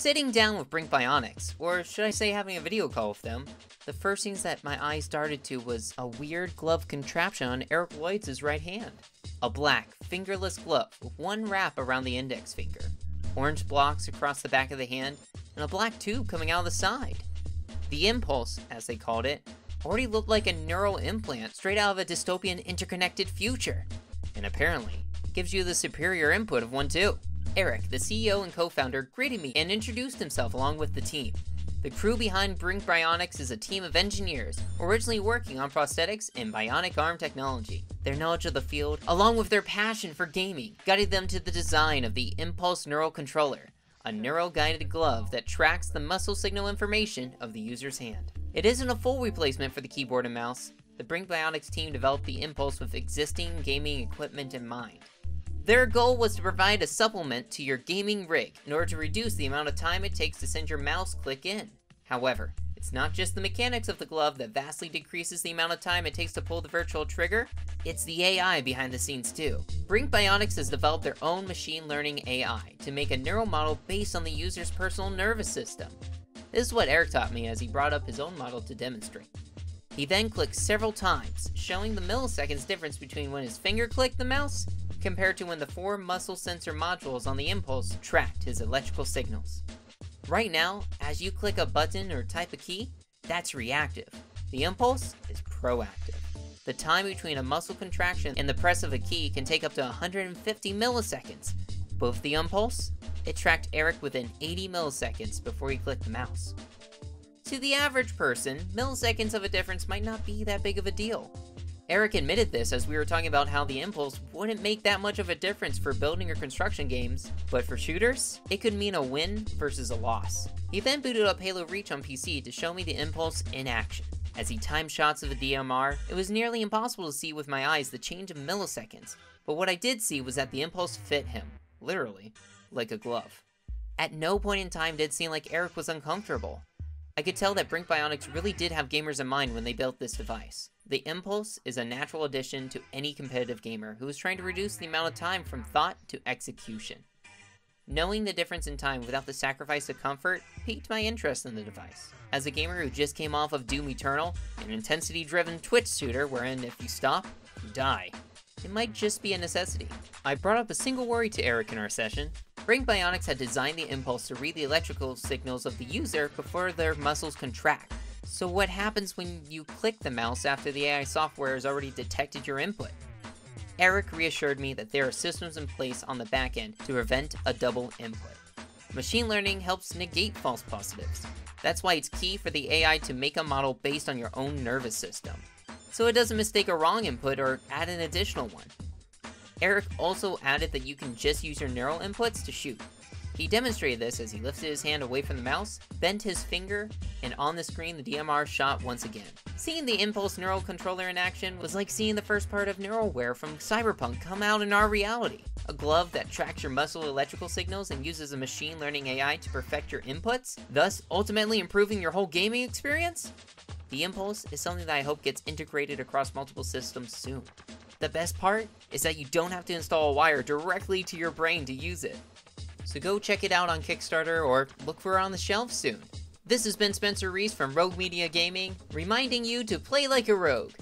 Sitting down with Brink Bionics, or should I say having a video call with them, the first things that my eyes darted to was a weird glove contraption on Erik White's right hand. A black, fingerless glove with one wrap around the index finger, orange blocks across the back of the hand, and a black tube coming out of the side. The impulse, as they called it, already looked like a neural implant straight out of a dystopian interconnected future, and apparently gives you the superior input of one too. Erik, the CEO and co-founder, greeted me and introduced himself along with the team. The crew behind Brink Bionics is a team of engineers originally working on prosthetics and bionic arm technology. Their knowledge of the field, along with their passion for gaming, guided them to the design of the Impulse Neural Controller, a neural-guided glove that tracks the muscle signal information of the user's hand. It isn't a full replacement for the keyboard and mouse. The Brink Bionics team developed the Impulse with existing gaming equipment in mind. Their goal was to provide a supplement to your gaming rig in order to reduce the amount of time it takes to send your mouse click in. However, it's not just the mechanics of the glove that vastly decreases the amount of time it takes to pull the virtual trigger, it's the AI behind the scenes too. Brink Bionics has developed their own machine learning AI to make a neural model based on the user's personal nervous system. This is what Erik taught me as he brought up his own model to demonstrate. He then clicks several times, showing the milliseconds difference between when his finger clicked the mouse compared to when the four muscle sensor modules on the Impulse tracked his electrical signals. Right now, as you click a button or type a key, that's reactive. The Impulse is proactive. The time between a muscle contraction and the press of a key can take up to 150 milliseconds. But with the Impulse, it tracked Erik within 80 milliseconds before he clicked the mouse. To the average person, milliseconds of a difference might not be that big of a deal. Erik admitted this as we were talking about how the Impulse wouldn't make that much of a difference for building or construction games, but for shooters, it could mean a win versus a loss. He then booted up Halo Reach on PC to show me the Impulse in action. As he timed shots of the DMR, it was nearly impossible to see with my eyes the change of milliseconds, but what I did see was that the Impulse fit him, literally, like a glove. At no point in time did it seem like Erik was uncomfortable. I could tell that Brink Bionics really did have gamers in mind when they built this device. The Impulse is a natural addition to any competitive gamer who is trying to reduce the amount of time from thought to execution. Knowing the difference in time without the sacrifice of comfort piqued my interest in the device. As a gamer who just came off of Doom Eternal, an intensity-driven Twitch shooter wherein if you stop, you die, it might just be a necessity. I brought up a single worry to Erik in our session. Brink Bionics had designed the Impulse to read the electrical signals of the user before their muscles contract. So what happens when you click the mouse after the AI software has already detected your input? Erik reassured me that there are systems in place on the back end to prevent a double input. Machine learning helps negate false positives. That's why it's key for the AI to make a model based on your own nervous system, so it doesn't mistake a wrong input or add an additional one. Erik also added that you can just use your neural inputs to shoot, he demonstrated this as he lifted his hand away from the mouse, bent his finger, and on the screen the DMR shot once again. Seeing the Impulse Neural Controller in action was like seeing the first part of Neuralware from Cyberpunk come out in our reality. A glove that tracks your muscle electrical signals and uses a machine learning AI to perfect your inputs, thus ultimately improving your whole gaming experience? The Impulse is something that I hope gets integrated across multiple systems soon. The best part is that you don't have to install a wire directly to your brain to use it so go check it out on Kickstarter or look for it on the shelves soon. This has been Spencer Reece from Rogue Media Gaming, reminding you to play like a rogue.